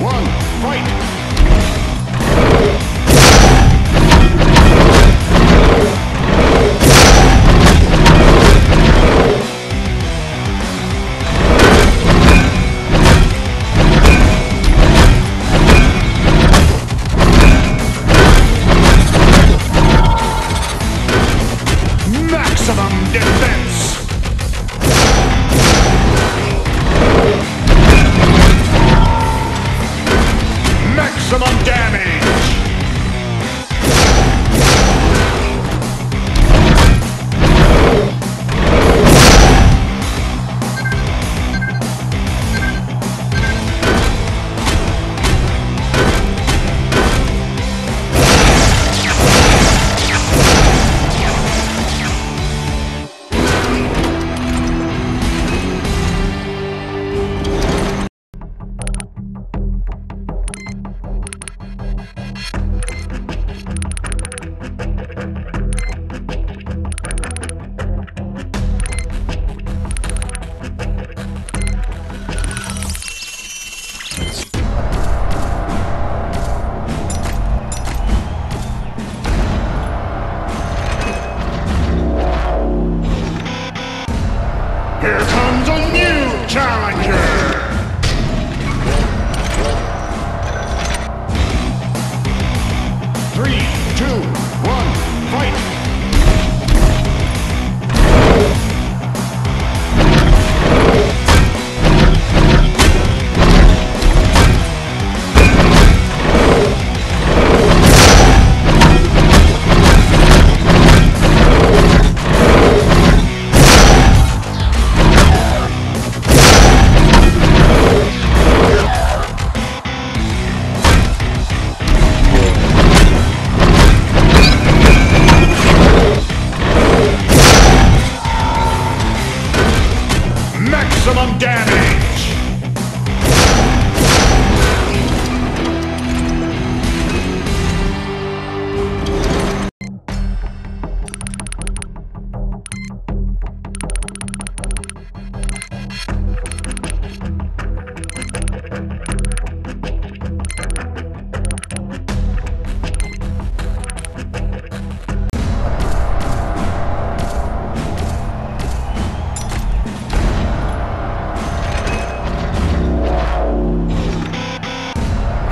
One, fight!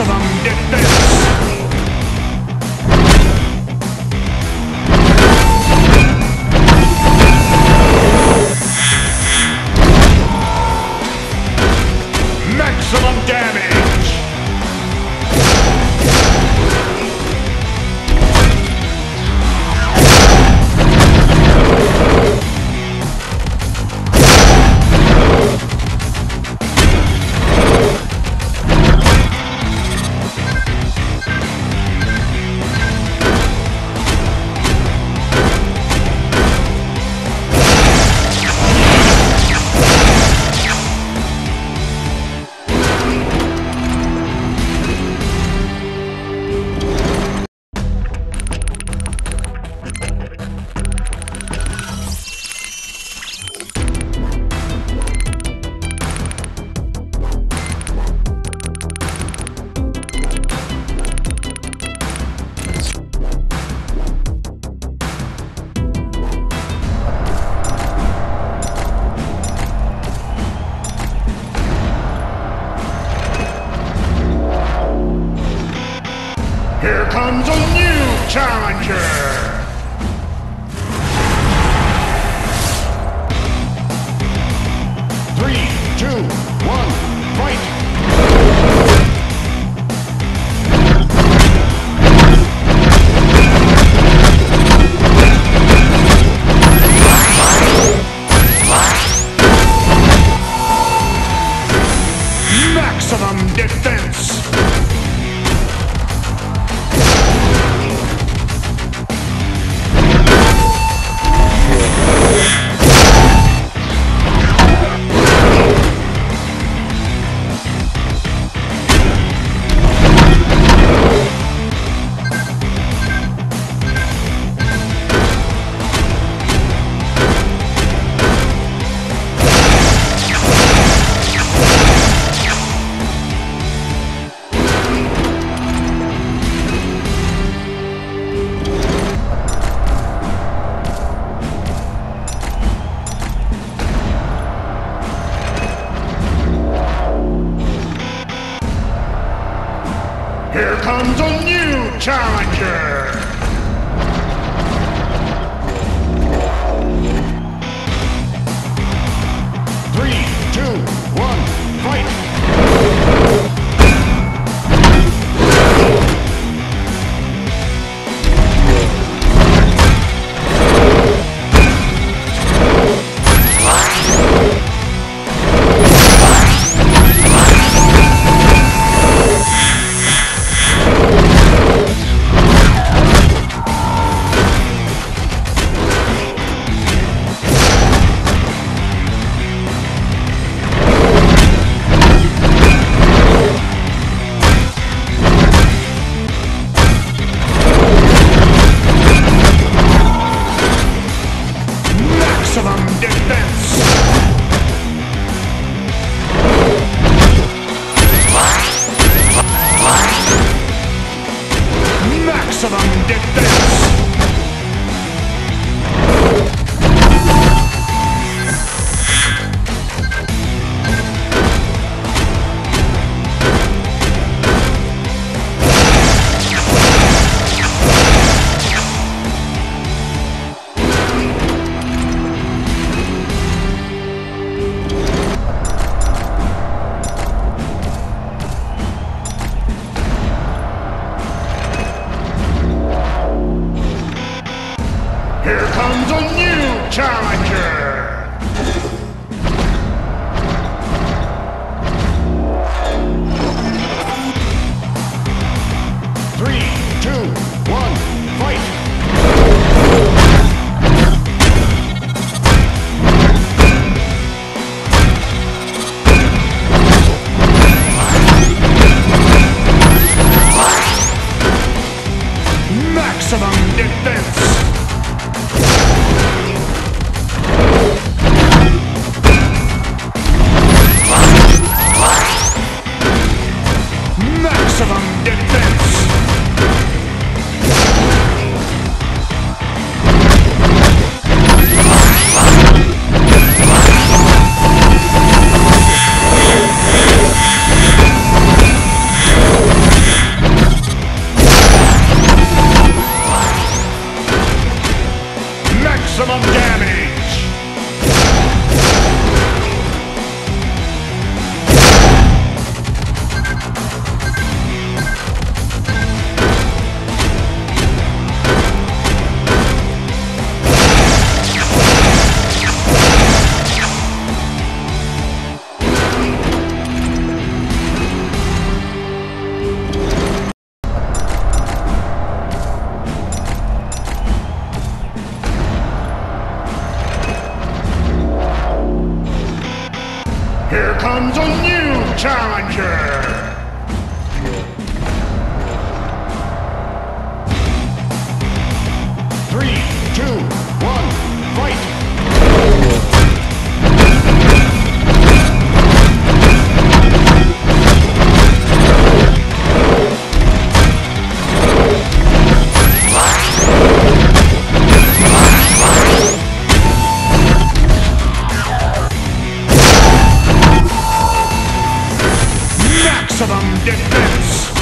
Maximum defense! Maximum Maximum defense! Here Three, two, one, Three, two, one, fight! maximum defense!